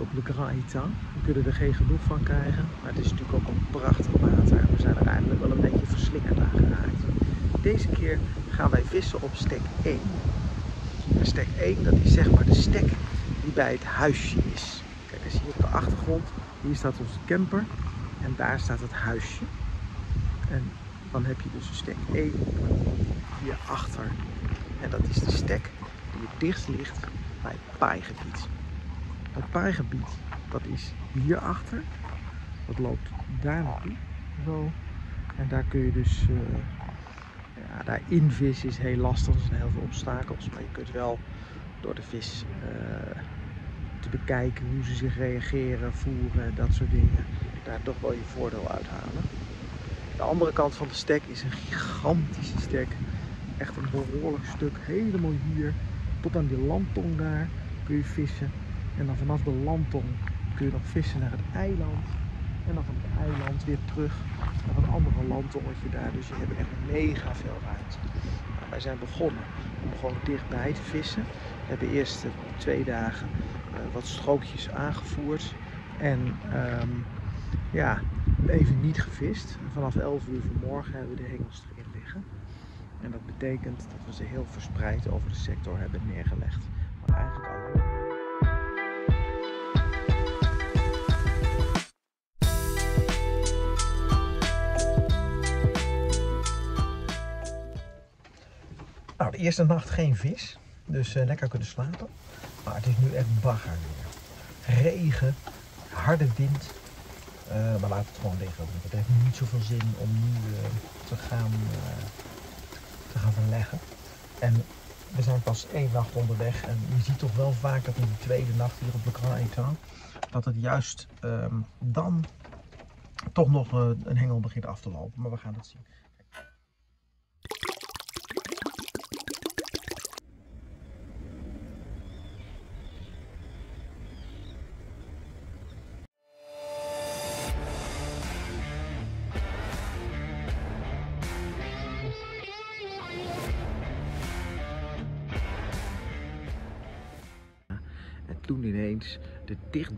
op Le Grand. We kunnen er geen genoeg van krijgen, maar het is natuurlijk ook een prachtig water. We zijn er eigenlijk wel een beetje verslingerd aan geraakt. Deze keer gaan wij vissen op stek 1. En stek 1, dat is zeg maar de stek die bij het huisje is. Kijk, als hier op de achtergrond, hier staat onze camper en daar staat het huisje. En dan heb je dus stek 1 hierachter. En dat is de stek die het dichtst ligt bij het paaigebied. Het paaigebied, dat is hierachter. Dat loopt daar naartoe. Zo. En daar kun je dus uh, ja, daar invissen is heel lastig. Er zijn heel veel obstakels. Maar je kunt wel door de vis uh, te bekijken hoe ze zich reageren, voeren, dat soort dingen. Daar toch wel je voordeel uithalen. De andere kant van de stek is een gigantische stek. Echt een behoorlijk stuk. Helemaal hier tot aan die landtong daar kun je vissen. En dan vanaf de landtong kun je nog vissen naar het eiland. En dan van het eiland weer terug naar een andere landtongetje daar. Dus je hebt echt mega veel ruimte. Nou, wij zijn begonnen om gewoon dichtbij te vissen. We hebben eerst twee dagen uh, wat strookjes aangevoerd. En um, ja, even niet gevist. Vanaf 11 uur vanmorgen hebben we de hengels erin liggen. En dat betekent dat we ze heel verspreid over de sector hebben neergelegd. Maar eigenlijk alleen. Eerste nacht geen vis. Dus uh, lekker kunnen slapen. Maar het is nu echt bagger weer. Regen, harde wind. Uh, maar laat het gewoon liggen. Het heeft niet zoveel zin om nu uh, te gaan te gaan verleggen. En we zijn pas één nacht onderweg en je ziet toch wel vaak dat in de tweede nacht hier op Le Grand Étang, dat het juist um, dan toch nog een hengel begint af te lopen. Maar we gaan het zien.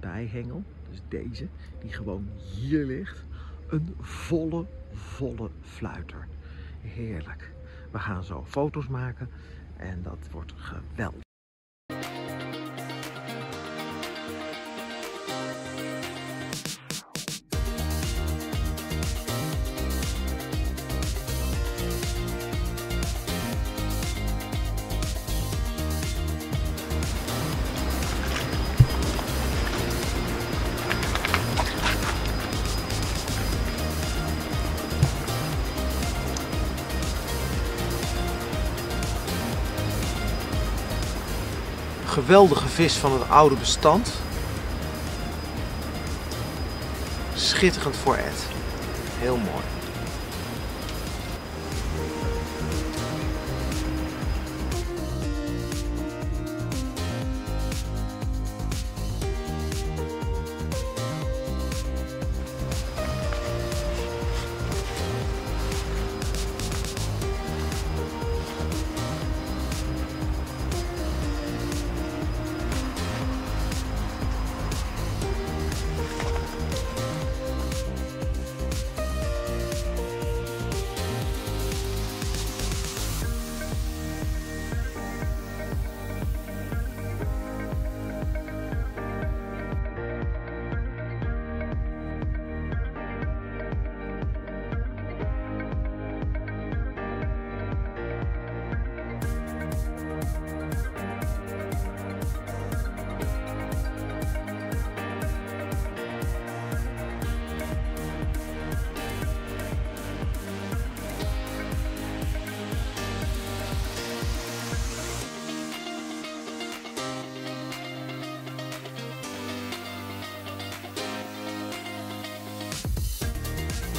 De dichtbijhengel, dus deze, die gewoon hier ligt, een volle, volle fluiter. Heerlijk. We gaan zo foto's maken en dat wordt geweldig. Geweldige vis van het oude bestand. Schitterend voor Ed. Heel mooi.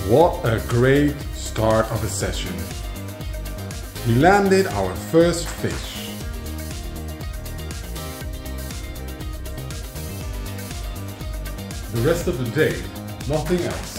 What a great start of a session. We landed our first fish. The rest of the day, nothing else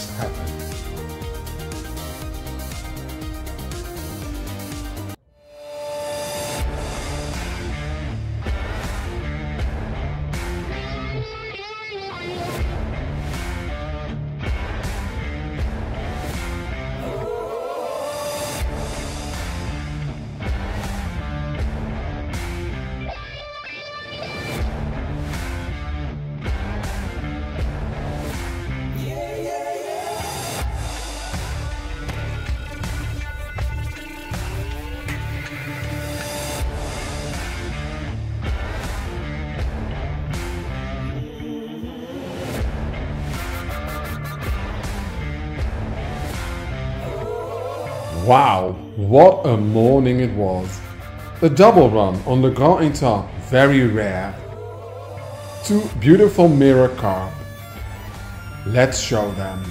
morning it was. A double run on the Grand État, very rare. Two beautiful mirror carp. Let's show them.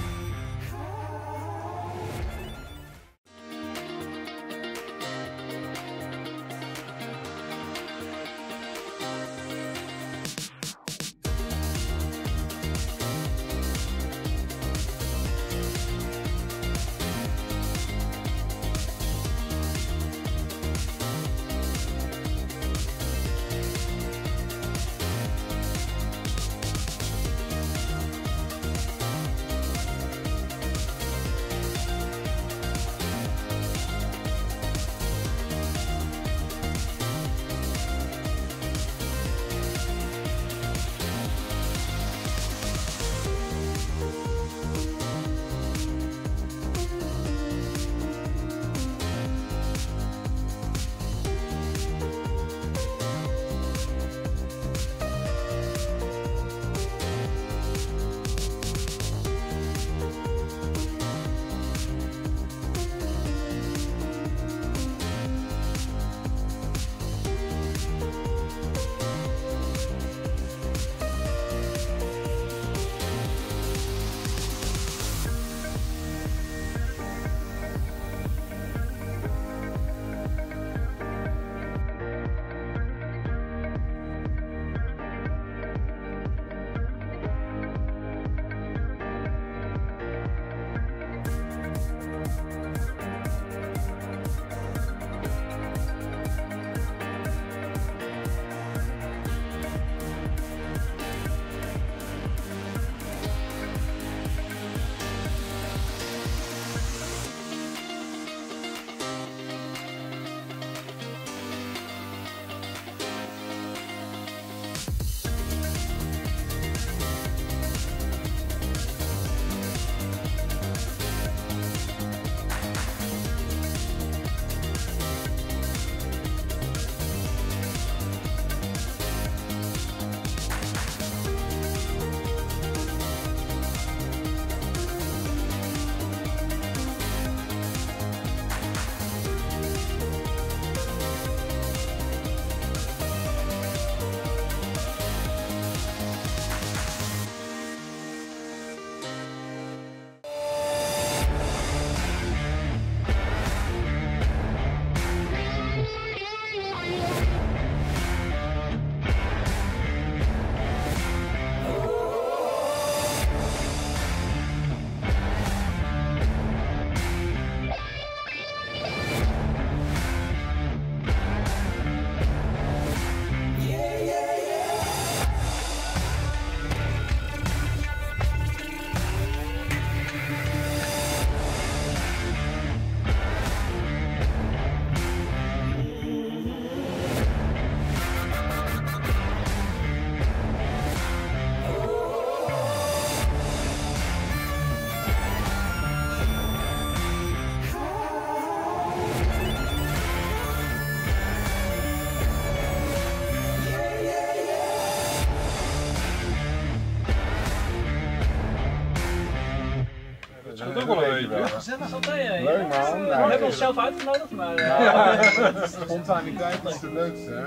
Leuk, man. We hebben onszelf uitgenodigd, maar... eh, Spontaniteit is de leukste, hè?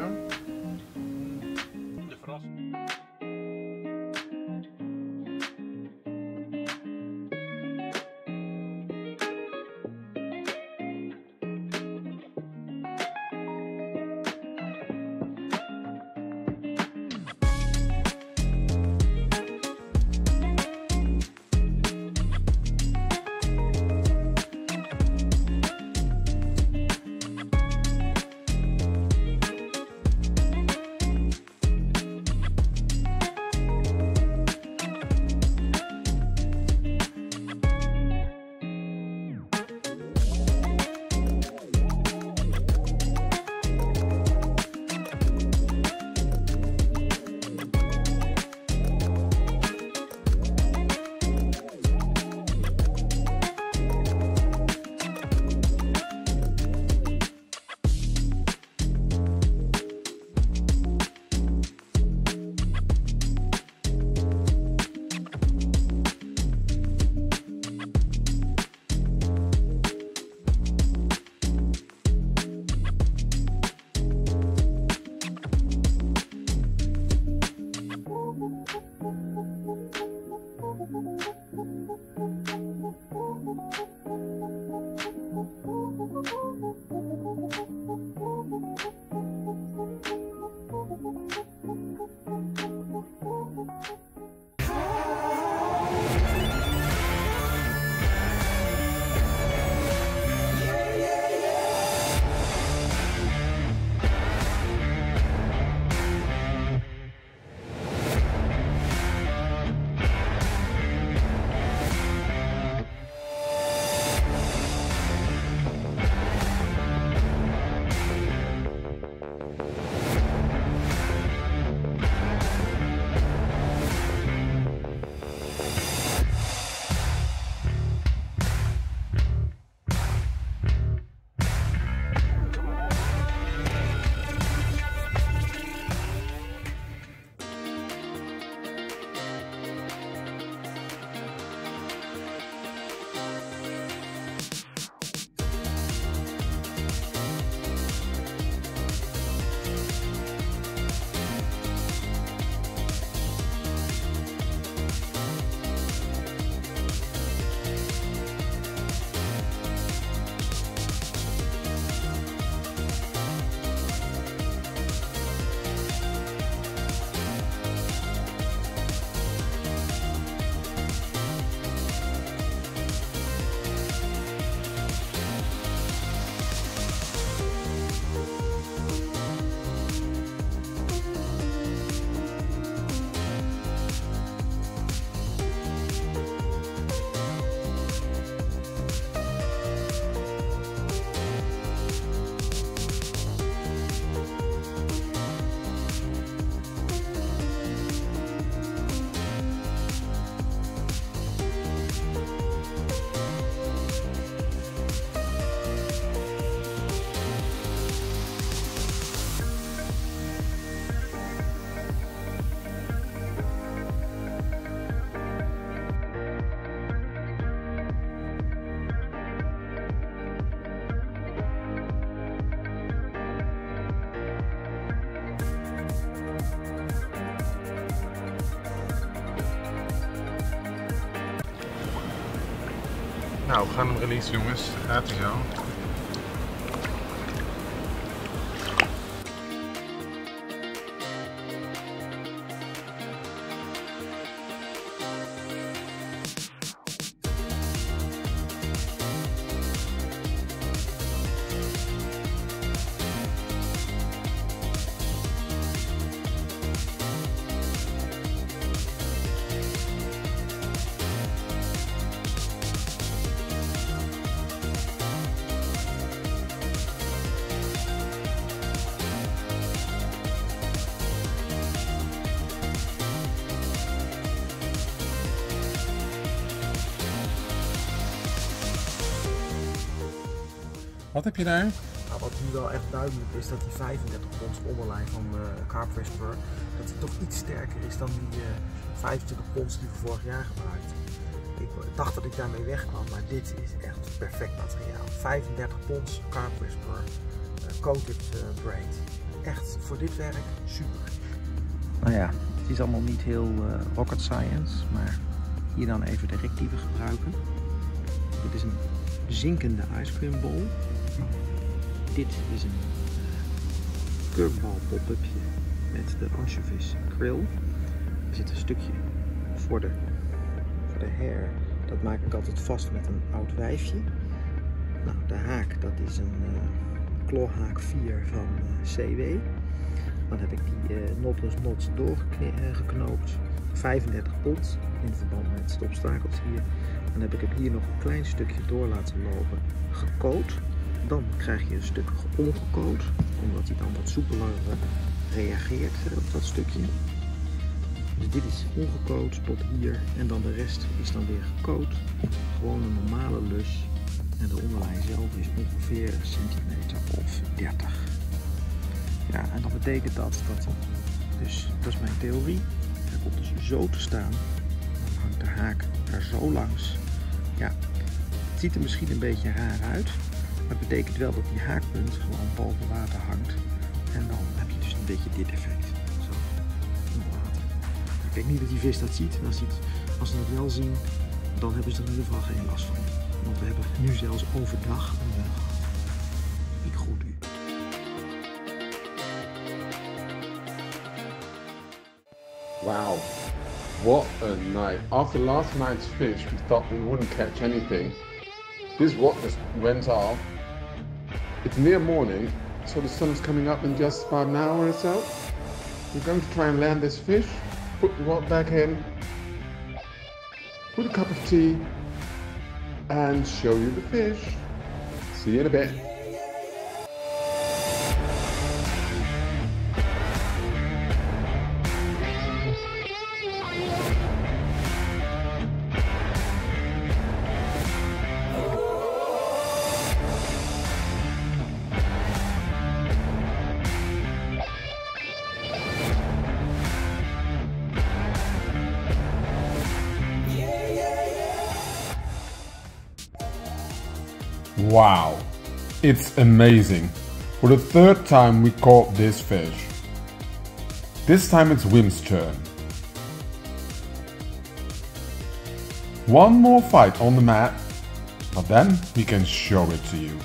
We gaan hem release jongens. Daar gaat hij. Wat heb je daar? Nou, wat nu wel echt duidelijk is, dat die 35 pond onderlijn van uh, Carp Whisperer, dat die toch iets sterker is dan die uh, 25 pond die we vorig jaar gebruikten. Ik dacht dat ik daarmee wegkwam, maar dit is echt perfect materiaal. 35 pond Carp Whisperer, uh, coated braid. Echt voor dit werk super. Nou ja, het is allemaal niet heel rocket science, maar hier dan even de rek die we gebruiken. Dit is een zinkende ice cream bowl. Dit is een curveball pop-upje met de anchovies krill. Er zit een stukje voor de, voor de hair. Dat maak ik altijd vast met een oud wijfje. Nou, de haak, dat is een uh, klorhaak 4 van uh, CW. Dan heb ik die uh, knotless knots doorgeknoopt. 35 pond in verband met de obstakels hier. Dan heb ik hem hier nog een klein stukje door laten lopen, gecoat. Dan krijg je een stuk ongecoat, omdat hij dan wat soepeler reageert op dat stukje. Dus dit is ongecoat tot hier en dan de rest is dan weer gecoat. Gewoon een normale lus. En de onderlijn zelf is ongeveer een centimeter of 30. Ja, en dan betekent dat dat dus dat is mijn theorie. Hij komt dus zo te staan. Dan hangt de haak er zo langs. Ja, het ziet er misschien een beetje raar uit. Het betekent wel dat die haakpunt gewoon boven water hangt. En dan heb je dus een beetje dit effect. Zo, water. Ik denk niet dat die vis dat ziet. Als, als ze het wel zien, dan hebben ze er in ieder geval geen last van. Want we hebben nu zelfs overdag een. Ik groet u. Wow, what a night. After last night's fish, we thought we wouldn't catch anything. This rod just went off. It's near morning, so the sun's coming up in just about an hour or so. We're going to try and land this fish, put the rod back in, put a cup of tea, and show you the fish. See you in a bit. It's amazing. For the third time we caught this fish. This time it's Wim's turn. One more fight on the mat, but then we can show it to you.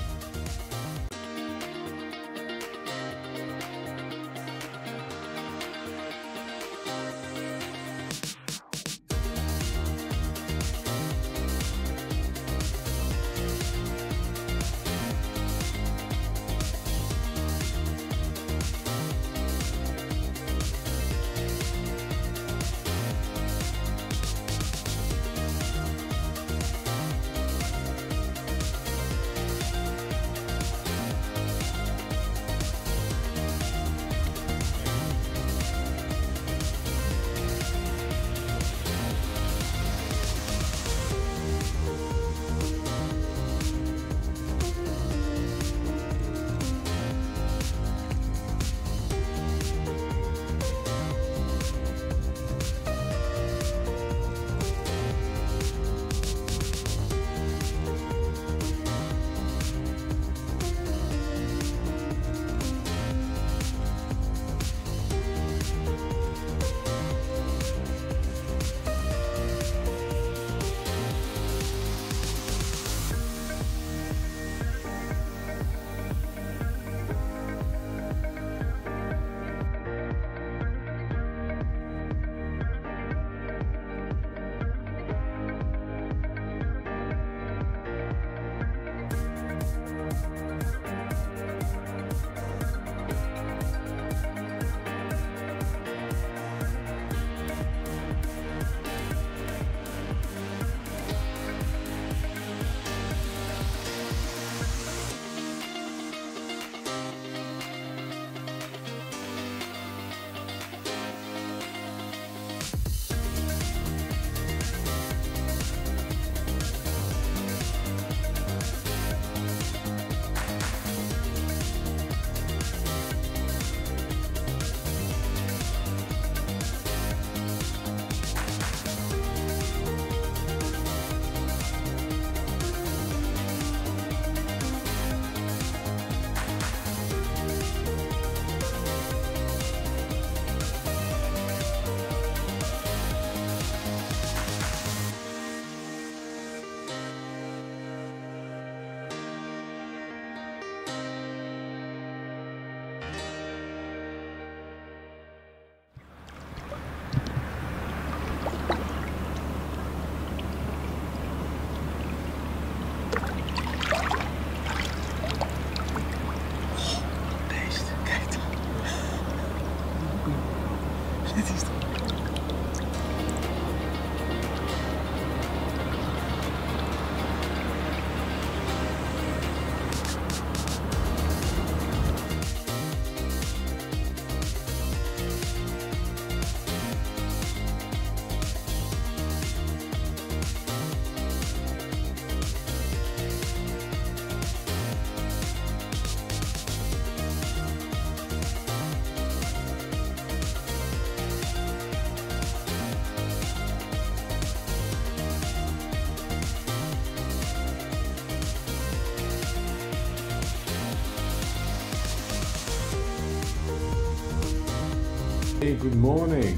Good morning.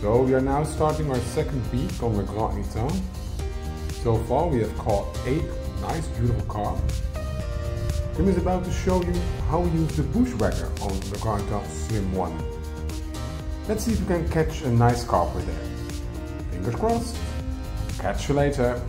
So we are now starting our second week on the Grand Etain. So far we have caught eight nice beautiful carp. Tim is about to show you how we use the bushwhacker on the Grand Etain Swim 1. Let's see if we can catch a nice carp with it. Fingers crossed. Catch you later.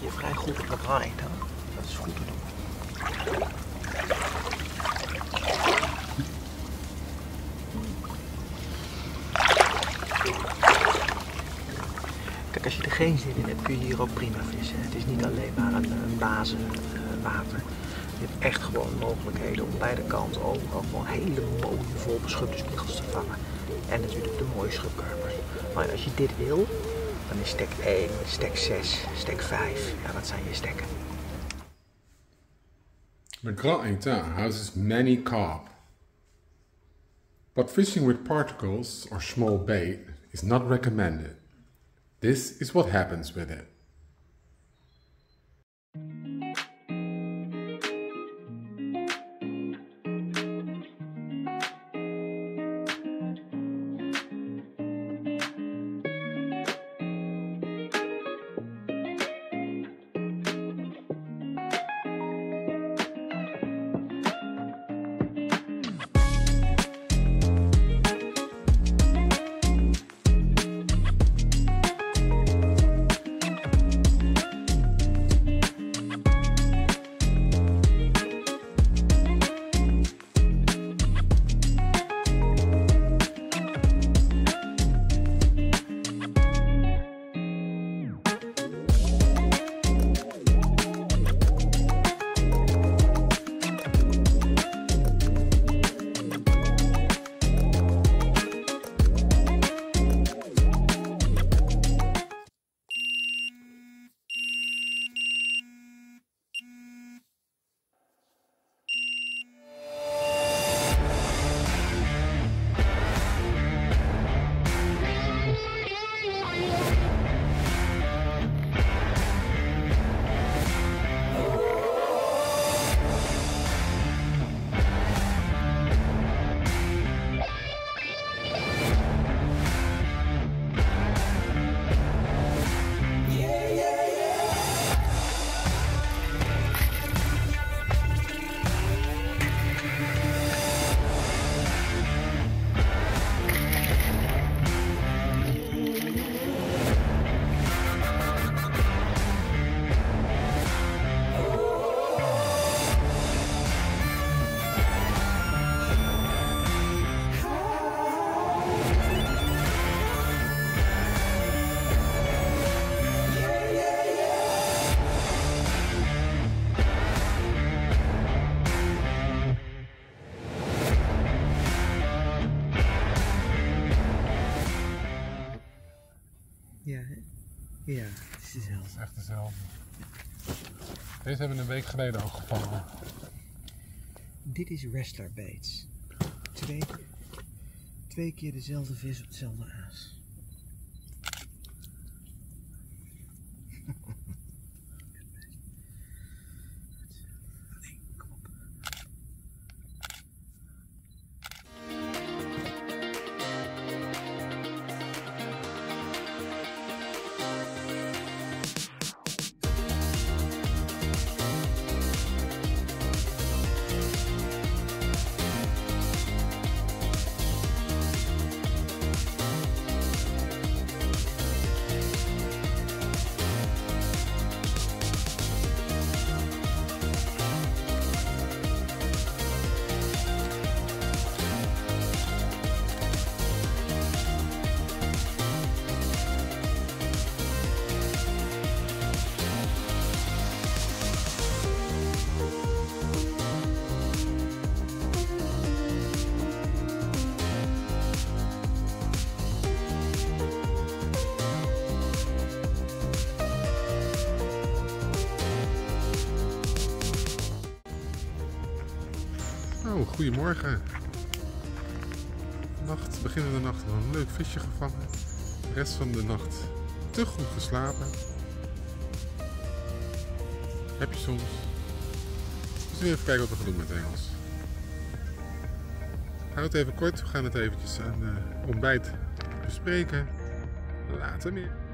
Je vrij goed op de ride, hè? Dat is goed te doen. Kijk, als je er geen zin in hebt, kun je hier ook prima vissen. Het is niet alleen maar een, een bazenwater. Je hebt echt gewoon mogelijkheden om bij de kant overal gewoon hele mooie vol beschupte spiegels te vangen. En natuurlijk de mooie schubkarpers. Maar als je dit wil, dan is stek 1, stek 6, stek 5. Ja, dat zijn je stekken. Grand Etain houses many carp. But fishing with particles or small bait is not recommended. This is what happens with it. Dezelfde. Deze hebben we een week geleden al gevangen. Dit is wrestler baits. Twee, twee keer dezelfde vis op hetzelfde aas. Goedemorgen. Nacht, beginnende nacht, nog een leuk visje gevangen. De rest van de nacht te goed geslapen. Heb je soms. Dus nu even kijken wat we gaan doen met Engels. Houd even kort, we gaan het eventjes aan de ontbijt bespreken. Later meer.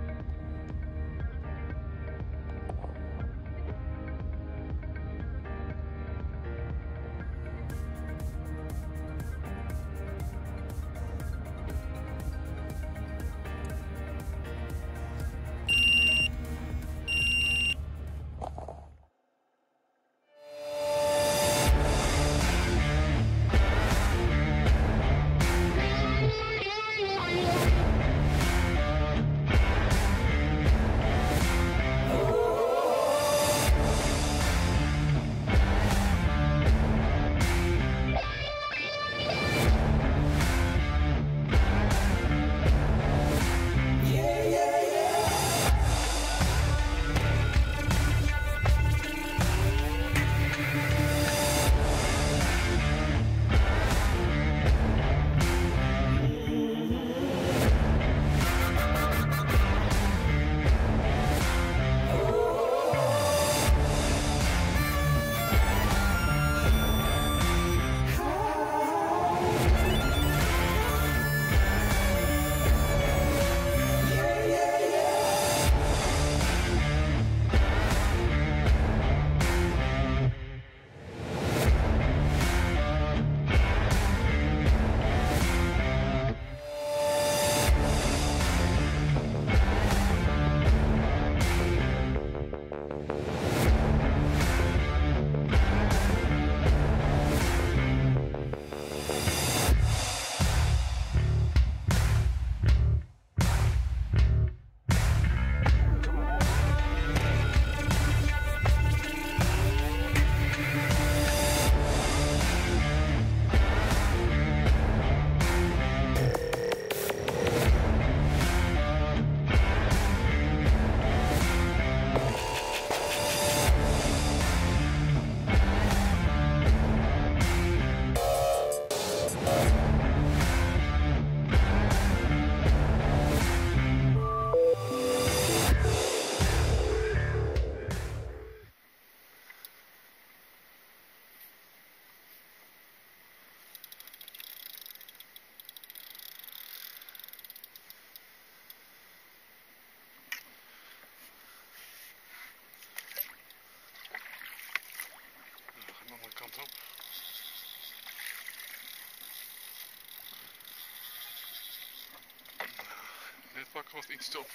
Pakken te op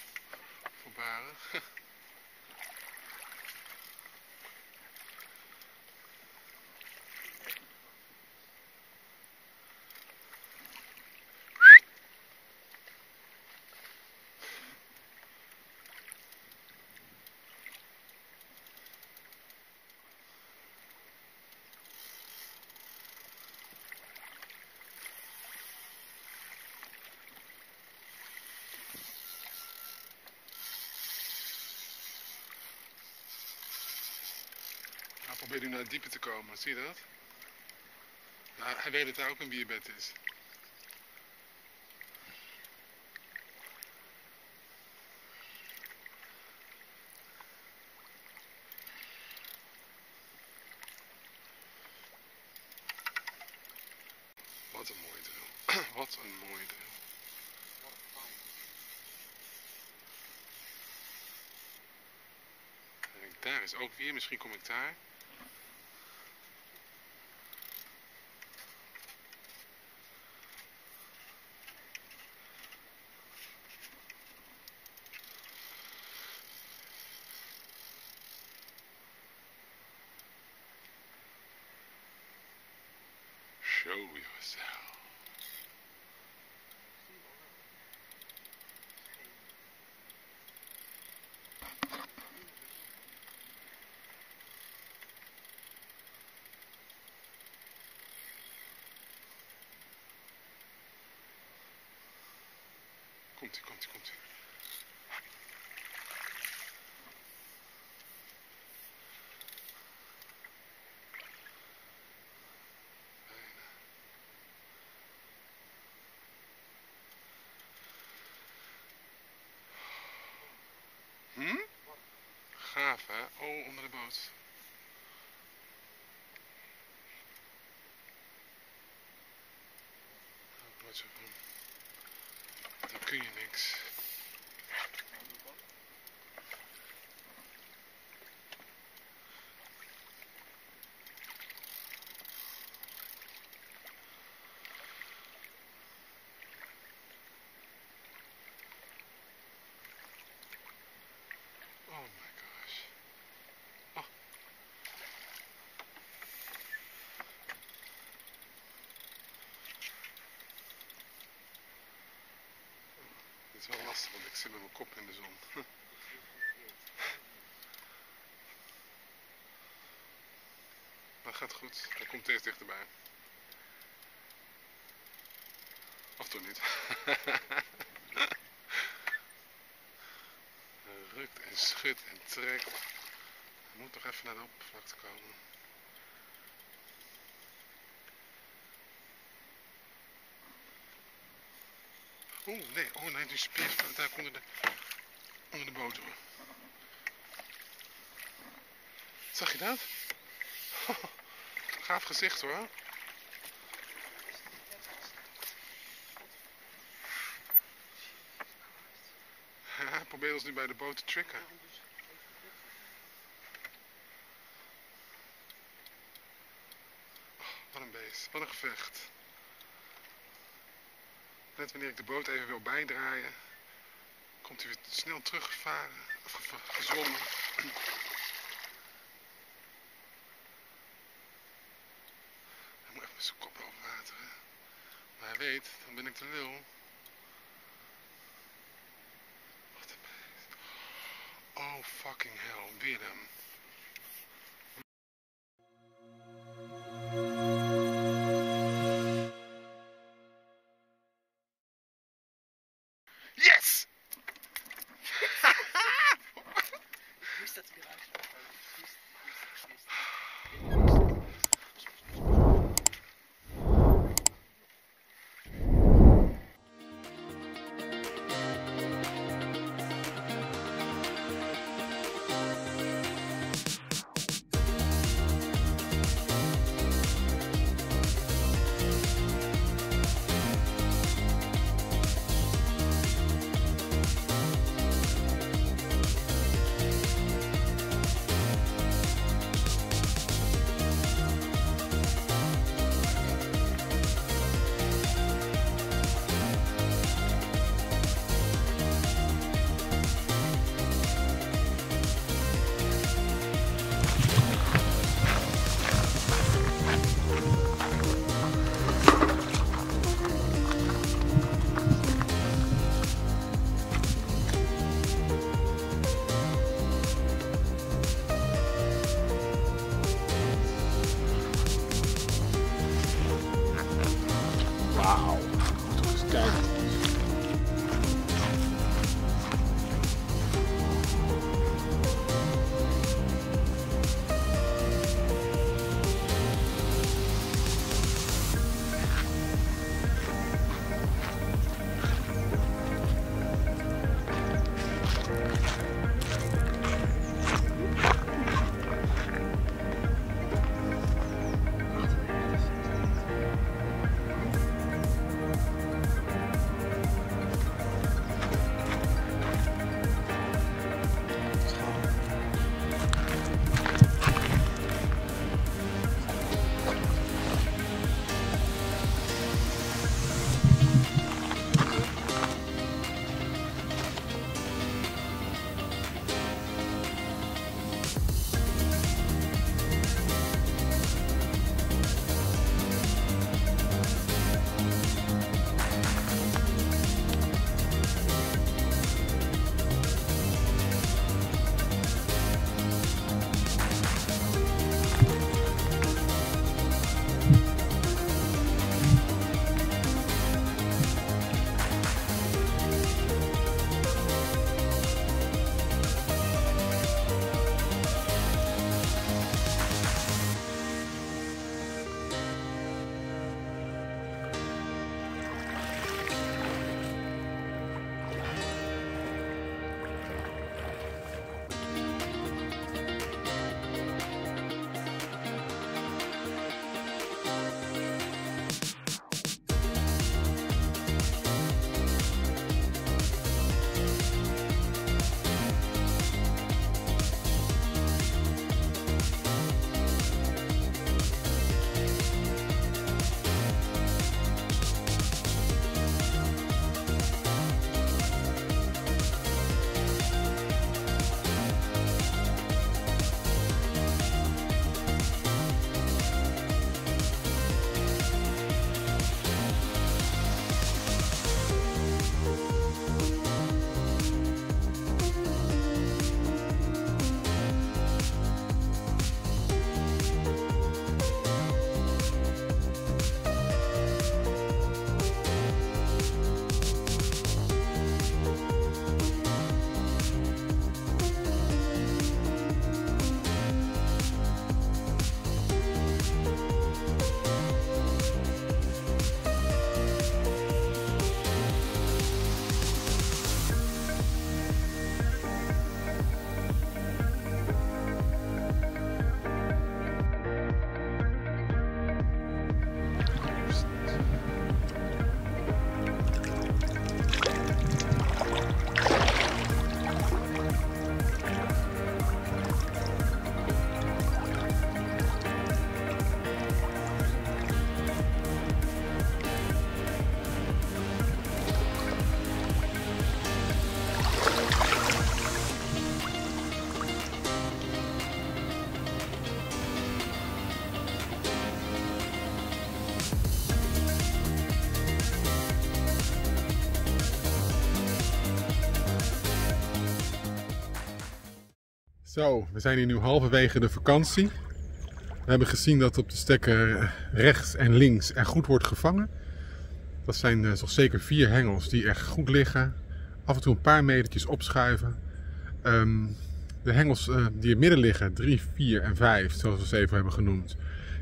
voor baren. probeert nu naar het diepe te komen, zie je dat? Nou, hij weet dat daar ook een bierbed is. Wat een mooie drill. Wat een drill. Kijk, daar is ook weer, misschien kom ik daar. Hè? Oh, onder de boot. Dan kun je niks. Oh my is wel lastig, want ik zit met mijn kop in de zon. Maar gaat goed. Hij komt eerst dichterbij. Of toch niet. Rukt en schudt en trekt. Hij moet nog even naar de oppervlakte komen. Oeh, nee, oh nee, die spier daar onder de, onder de hoor. Zag je dat? Gaaf gezicht hoor. Hij probeert ons nu bij de boot te tricken. Oh, wat een beest, wat een gevecht. Wanneer ik de boot even wil bijdraaien, komt hij weer snel teruggevaren, of. Hij moet even zijn kop boven water. Maar hij weet, dan ben ik de lul. Yes! Zo, we zijn hier nu halverwege de vakantie. We hebben gezien dat op de stekker rechts en links er goed wordt gevangen. Dat zijn uh, toch zeker vier hengels die echt goed liggen. Af en toe een paar metertjes opschuiven. Ehm, de hengels uh, die in midden liggen, 3, 4 en 5, zoals we ze even hebben genoemd.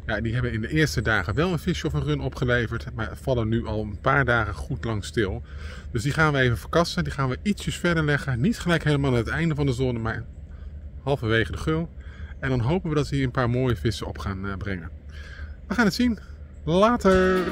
Ja, die hebben in de eerste dagen wel een visje of een run opgeleverd, maar vallen nu al een paar dagen goed lang stil. Dus die gaan we even verkassen. Die gaan we ietsjes verder leggen. Niet gelijk helemaal aan het einde van de zone, maar halverwege de gul. En dan hopen we dat ze hier een paar mooie vissen op gaan uh, brengen. We gaan het zien. Later!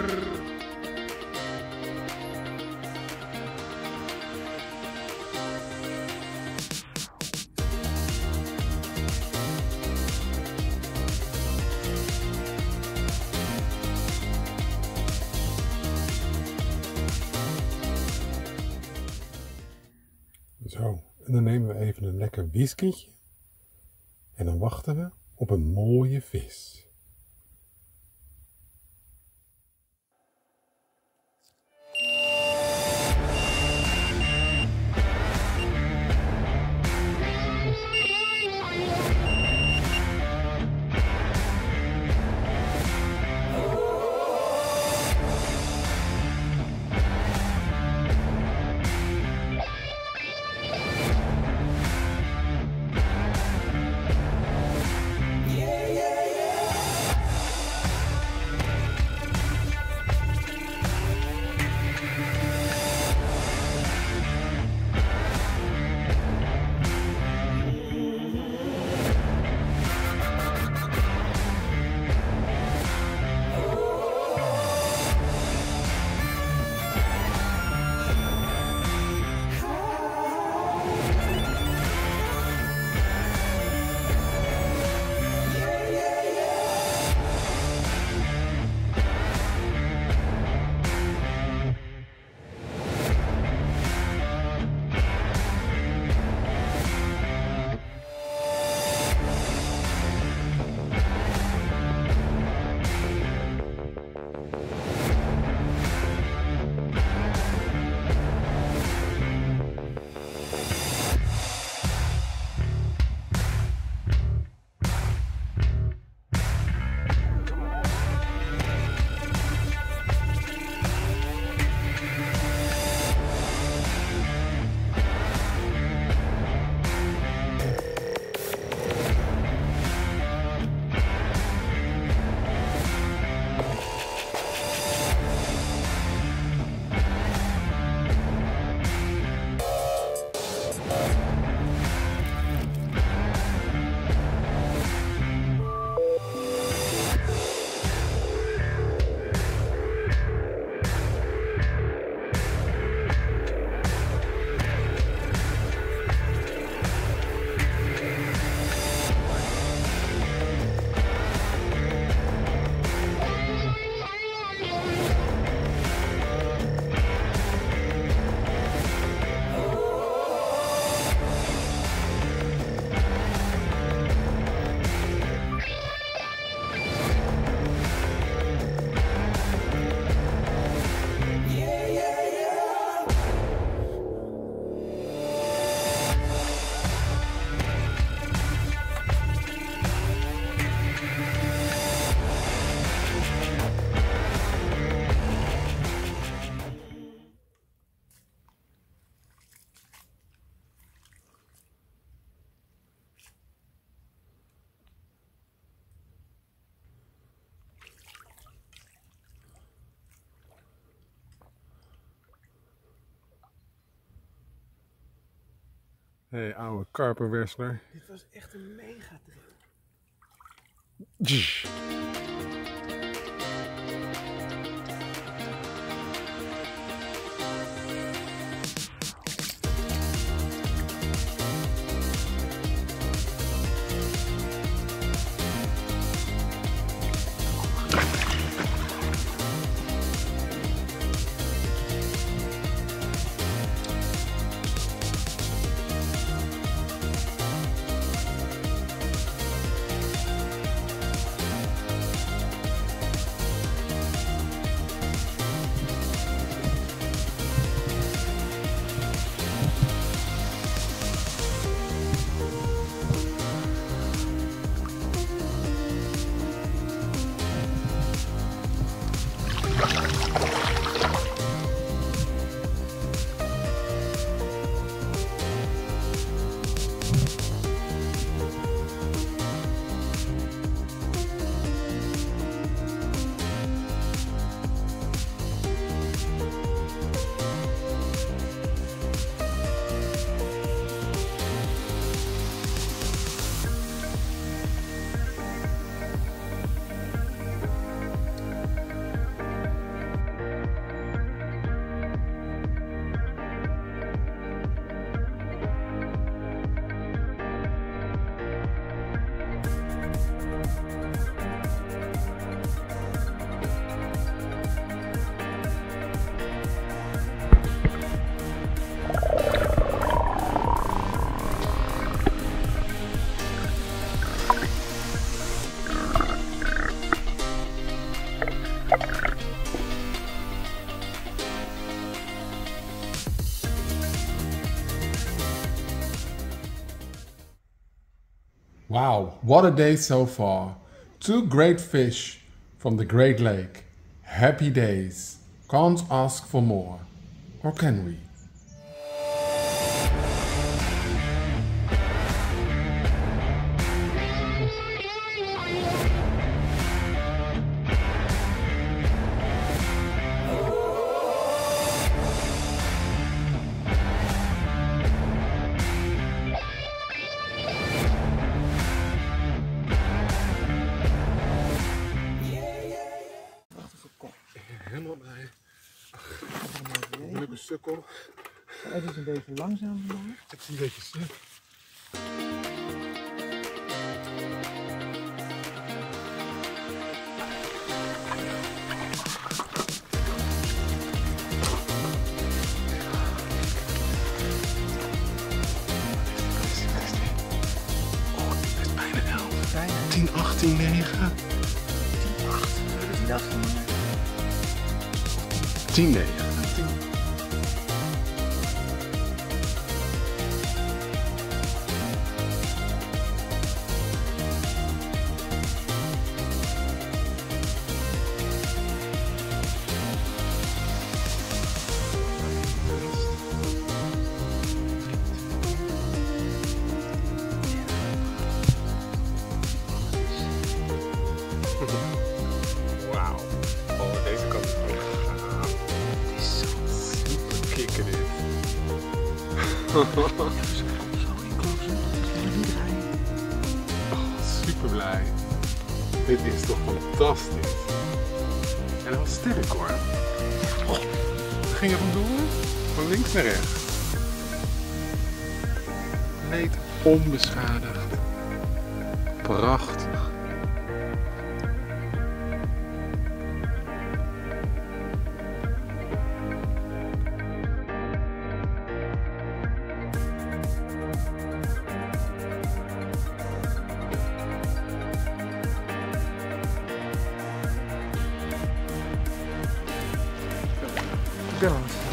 Zo, en dan nemen we even een lekker whiskietje. En dan wachten we op een mooie vis. Hé, hey, oude karpenwrestler. Dit was echt een mega trip. Wow, what a day so far. Two great fish from the Great Lake. Happy days. Can't ask for more. Or can we? Helemaal blij. Leuke sukkel. Het is een beetje langzaam vandaag. Het is een beetje. Oh, is bijna 11. Bijna 10, 18, 9. 10, 9. teammate Ik ben aan het staan.